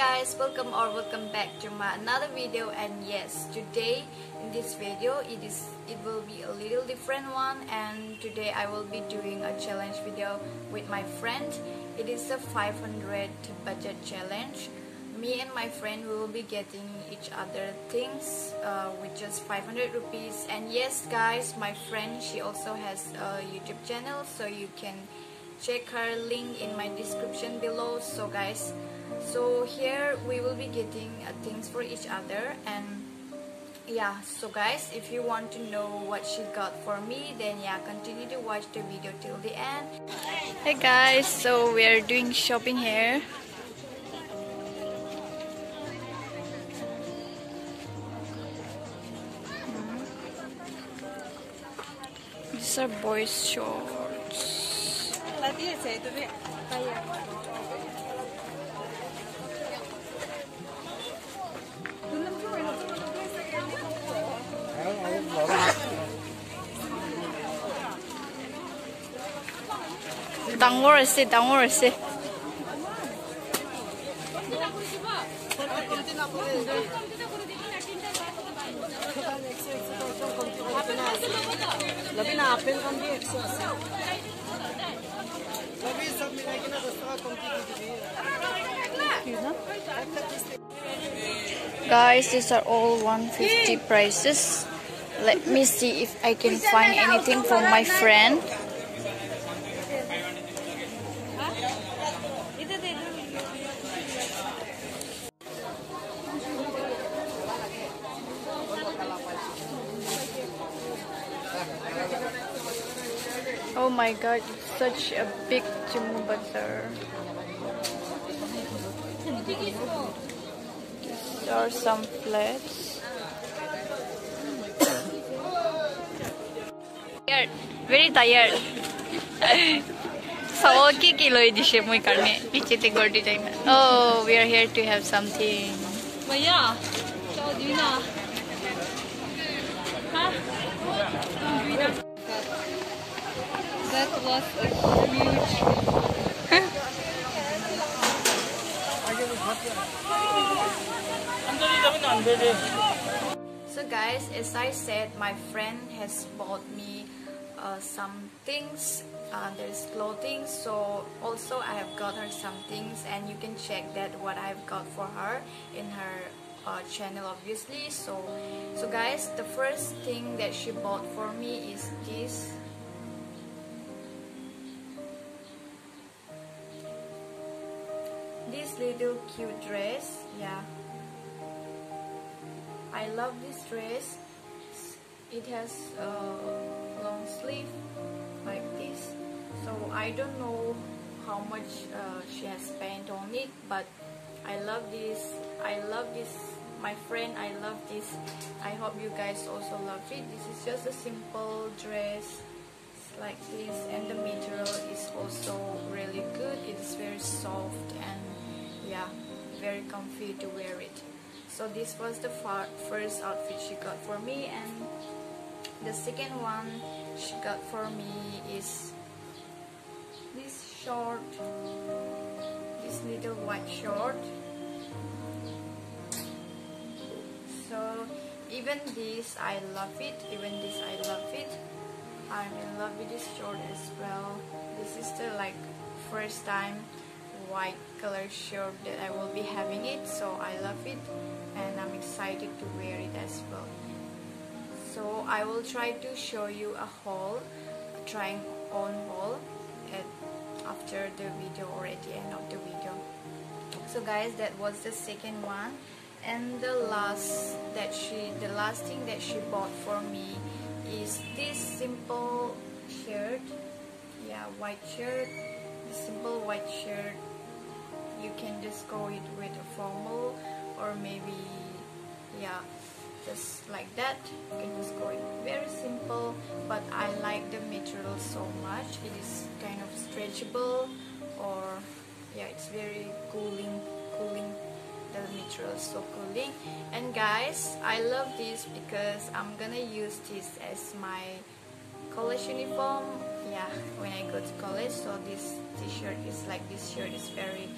guys welcome or welcome back to my another video. And yes today in this video it is it will be a little different one. And today I will be doing a challenge video with my friend. It is a 500 budget challenge. Me and my friend will be getting each other things uh, with just 500 rupees. And yes guys my friend she also has a youtube channel. So you can check her link in my description below. So guys so here we will be getting uh, things for each other and yeah so guys if you want to know what she got for me then yeah continue to watch the video till the end hey guys so we are doing shopping here. These are boys' shorts. ডাঙৰ আছে ডাঙৰ আছে Guys, these are all 150 prices. Let me see if I can find anything for my friend. Oh my god, it's such a big Jumbo butter. There are some flats. tired, very tired. so, okay, kilo dishe mui karne. Pichete gordi time. Oh, we are here to have something. Maya, chao. Huh? That was a huge So guys, as I said, my friend has bought me uh, some things. Uh, there's clothing, so also I have got her some things, and you can check that what I've got for her in her uh, channel, obviously. So, so guys, the first thing that she bought for me is this. This little cute dress, yeah. I love this dress. It has a long sleeve like this. So I don't know how much uh, she has spent on it, but I love this. I love this. My friend, I love this. I hope you guys also love it. This is just a simple dress It's like this, and the material is also really good. It's very soft and yeah, very comfy to wear it. So this was the first outfit she got for me and the second one she got for me is this short this little white short. So even this I love it even this I love it. I'm in love with this short as well. This is the like first time white color shirt that I will be having it so I love it and I'm excited to wear it as well. So I will try to show you a haul trying on haul at after the video or at the end of the video. So guys that was the second one and the last that she the last thing that she bought for me is this simple shirt. Yeah white shirt the simple white shirt you can just go it with a formal or maybe yeah just like that. You can just go it very simple but I like the material so much. It is kind of stretchable or yeah it's very cooling cooling the material is so cooling. And guys I love this because I'm gonna use this as my college uniform. Yeah when I go to college so this t-shirt is like this shirt is very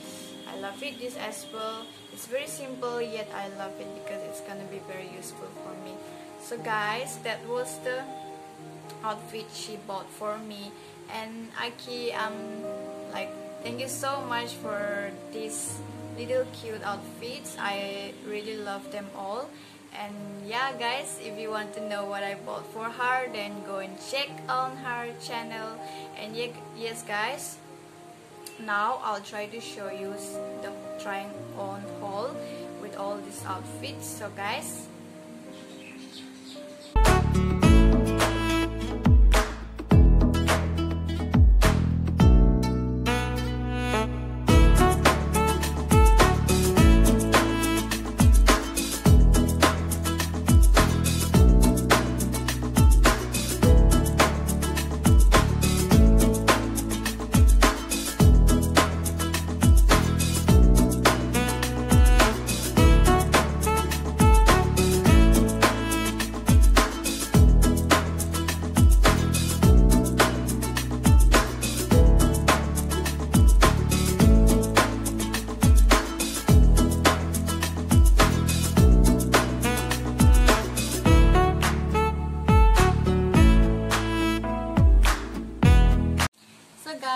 I love it this as well it's very simple yet I love it because it's gonna be very useful for me. So guys that was the outfit she bought for me. And Aki um like thank you so much for these little cute outfits. I really love them all. And yeah guys if you want to know what I bought for her then go and check on her channel. And yes guys now I'll try to show you the trying on haul with all these outfits. So guys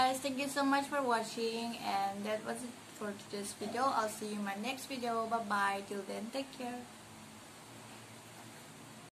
guys thank you so much for watching and that was it for today's video. I'll see you in my next video. Bye bye till then take care